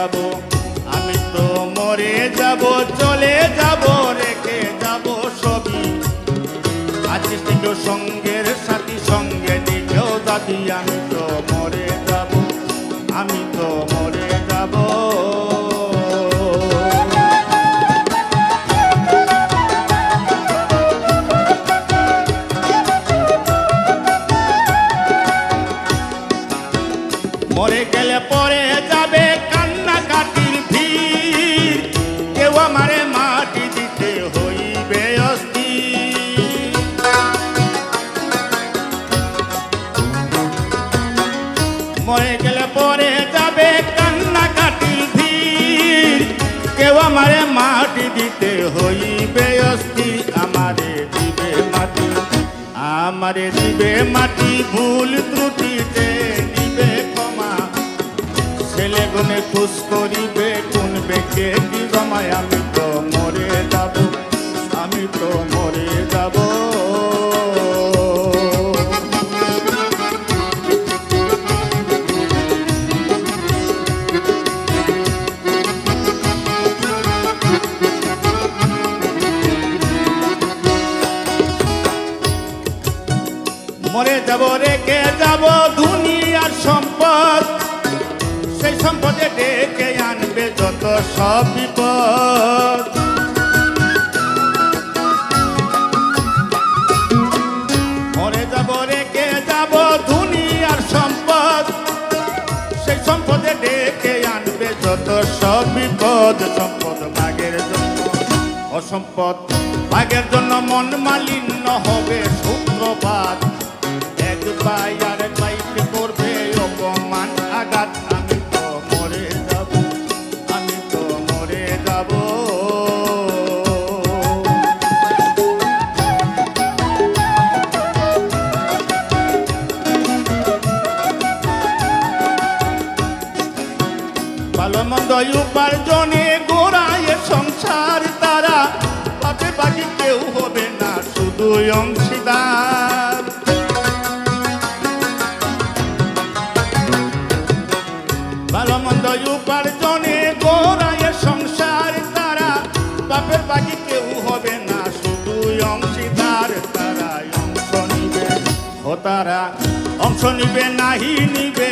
যাব, আমি তো মরে যাব, চলে যাব, রেখে যাব সবই। আছিস কেউ সঙ্গের সাথী, সঙ্গে নিজেও দাদি আমি তো মরে যাব, আমি তো মরে যাব। মরে গেলে পরে যাবে মরে গেলে পরে যাবে কান্না কাটির ভিড়। কেউ আমারে মাটি দিতে হইবে অস্থির আমারে দিবে মাটি। আমারে দিবে মাটি, ভুল ত্রুটিতে নিবে ক্ষমা। ছেলে গুনে খুশ করিবে, কোন বেকে কি জমায় আমি তো মরে যাব, আমি তো মরে যাব। মরে যাব, রেখে যাব দুনিয়ার সম্পদ। সেই সম্পদে ডেকে আনবে যত সব বিপদ। মরে যাব, রেখে যাব দুনিয়ার সম্পদ। সেই সম্পদে ডেকে আনবে যত সব বিপদ। সম্পদ ভাগের জন্য, অসম্পদ ভাগের জন্য মন মালিন্য হবে মন্দ উপার্জনে গোড়ায় সংসার তারা। তাতে বাকি কেউ হবে না, শুধু অংশীদার। ভালো মন্দ উপার্জনে গোড়ায় সংসার তারা। বাপের বাকি কেউ হবে না, শুধু অংশীদার তারা অংশ নিবে। ও তারা, অংশ নিবে নাহি, নিবে